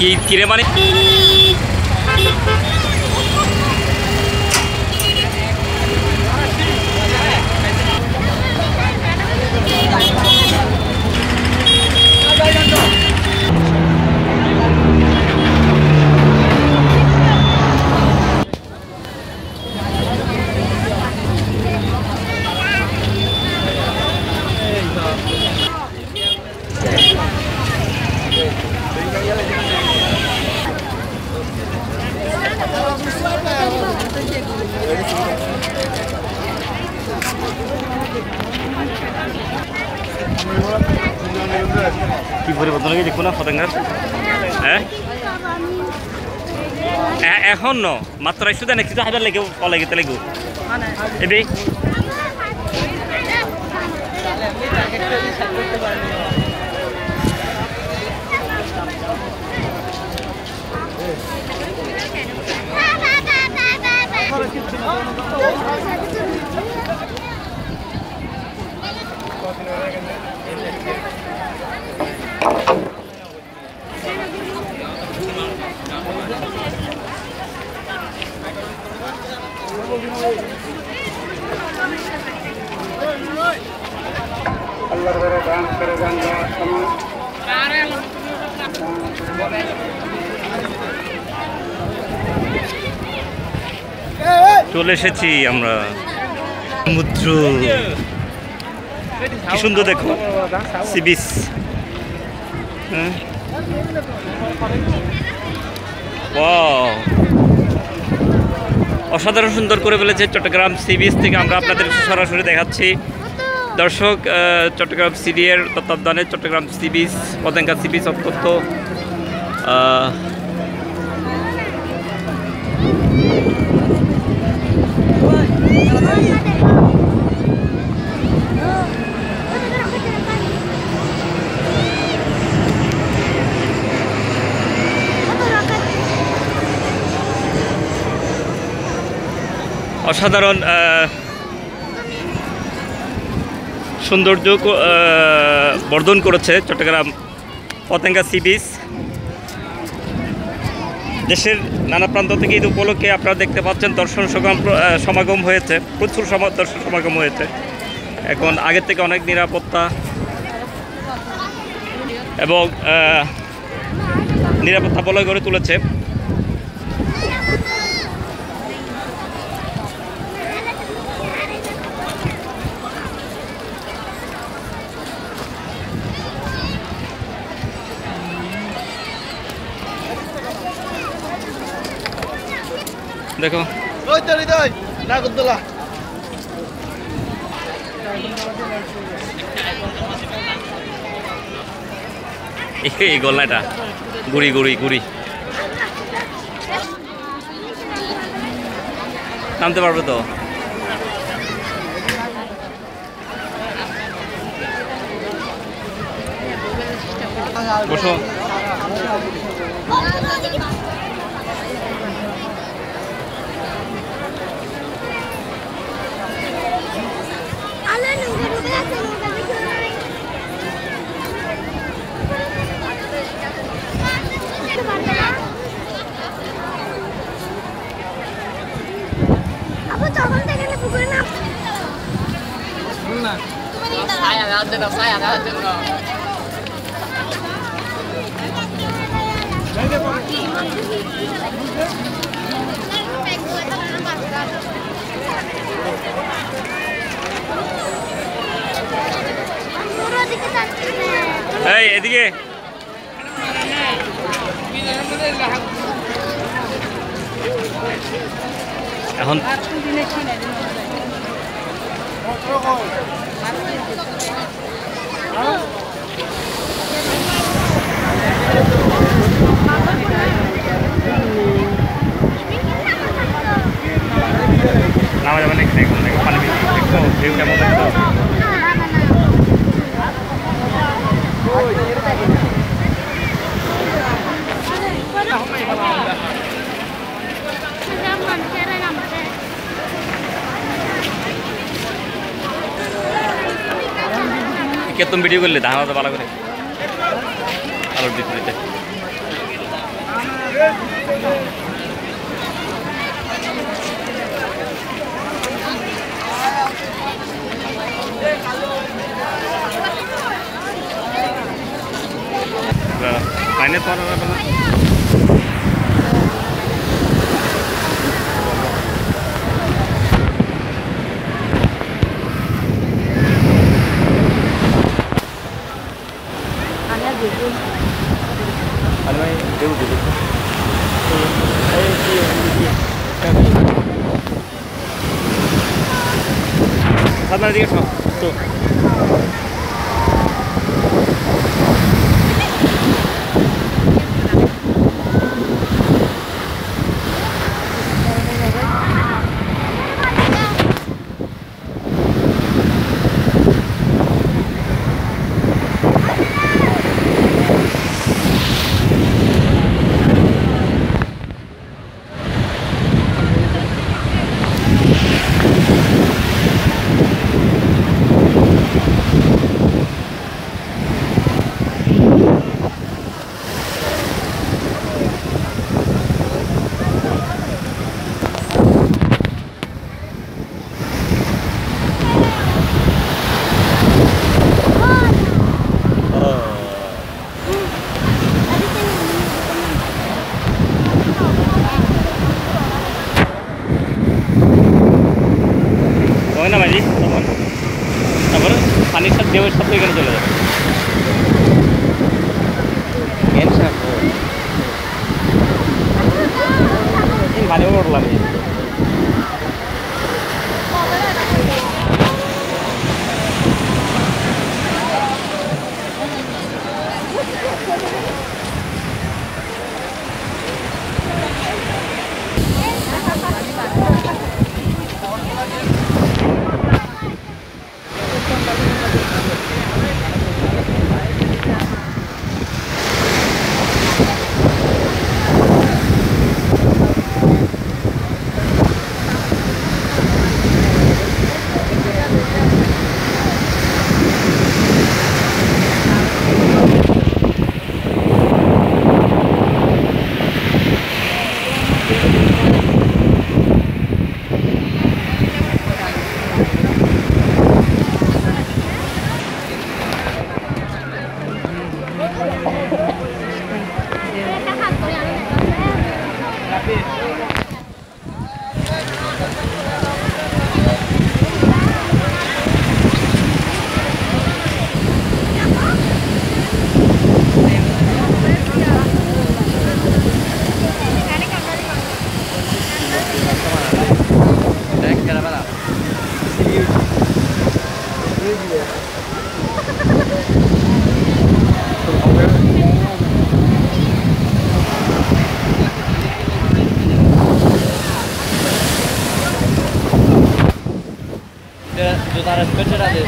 কি কিরে মানে হয়ে দেখো না পতঙ্গার হ্যাঁ? এখন ন। মাত্র আইসু দেন কিছু হাজার লেগে পলাই গেতে লেগু। এবে চলে এসেছি আমরা। সমুদ্র। কি সুন্দর দেখো সি বিচ। হ্যাঁ! অসাধারণ সুন্দর করে ফেলেছে চট্টগ্রাম সি বিচ থেকে আমরা আপনাদের সরাসরি দেখাচ্ছি। দর্শক চট্টগ্রাম সিডিএর তত্ত্বাবধানে Chittagong sea beach Patenga sea beach অত্যন্ত অসাধারণ সৌন্দর্য বর্ধন করেছে চট্টগ্রাম পতেঙ্গা সি বিচ দেশের নানা প্রান্ত থেকে ঈদ উপলক্ষে আপনারা দেখতে পাচ্ছেন দর্শন সমাগম হয়েছে, প্রচুর দর্শন সমাগম হয়েছে। এখন আগের থেকে অনেক নিরাপত্তা এবং নিরাপত্তা বলয় গড়ে তুলেছে। দেখো এই গল্লাটা গুড়ি গুড়ি গুড়ি নামতে পারবে তো বসো Saya nggak ada, saya nggak ada. পুরো দিকে যাচ্ছে এই এদিকে এখন নামা যাবে না এখানে এখন দেখো পানি বেশি দেখো ভিউ কেমন দেখো কে তুমি ভিডিও করলে ধান তো ভালো করে। আলোর বিপরীতে। đều được thì đây kia kia cái này thật là đi không ওই না মাঝি তখন তারপরে পানির সাথে দেবের সাথে এখানে চলে যাবে ভালো করলাম जो तारा कचरा दे